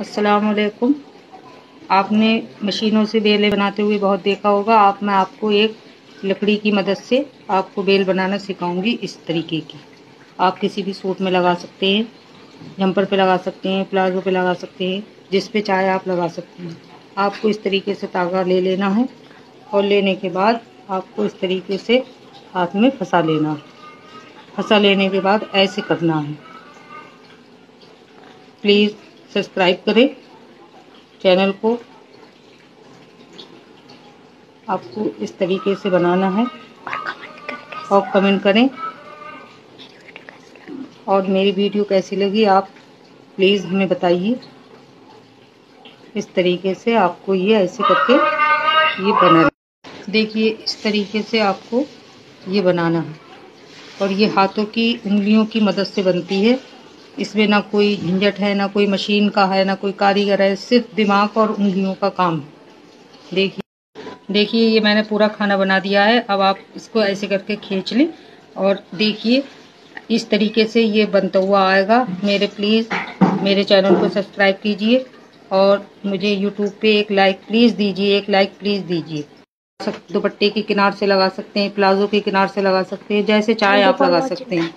असलकुम आपने मशीनों से बेलें बनाते हुए बहुत देखा होगा, आप, मैं आपको एक लकड़ी की मदद से आपको बेल बनाना सिखाऊँगी इस तरीके की। आप किसी भी सूट में लगा सकते हैं, जंपर पे लगा सकते हैं, प्लाजो पे लगा सकते हैं, जिस पे चाहे आप लगा सकते हैं। आपको इस तरीके से तागा ले लेना है और लेने के बाद आपको इस तरीके से हाथ में फंसा लेना है। फंसा लेने के बाद ऐसे करना है। प्लीज़ सब्सक्राइब करें चैनल को। आपको इस तरीके से बनाना है। और कमेंट करें और मेरी वीडियो कैसी लगी? आप प्लीज़ हमें बताइए। इस तरीके से आपको ये ऐसे करके ये बना देखिए इस तरीके से आपको ये बनाना है। और ये हाथों की उंगलियों की मदद से बनती है। इसमें ना कोई झंझट है ना कोई मशीन का है ना कोई कारीगर है सिर्फ़ दिमाग और उंगलियों का काम है। देखिए देखिए ये मैंने पूरा खाना बना दिया है। अब आप इसको ऐसे करके खींच लें और देखिए इस तरीके से ये बनता हुआ आएगा। मेरे प्लीज़ मेरे चैनल को सब्सक्राइब कीजिए और मुझे यूट्यूब पे एक लाइक प्लीज़ दीजिए एक लाइक प्लीज़ दीजिए। दुपट्टे के किनार से लगा सकते हैं प्लाजो के किनार से लगा सकते हैं जैसे चाहे आप लगा सकते हैं।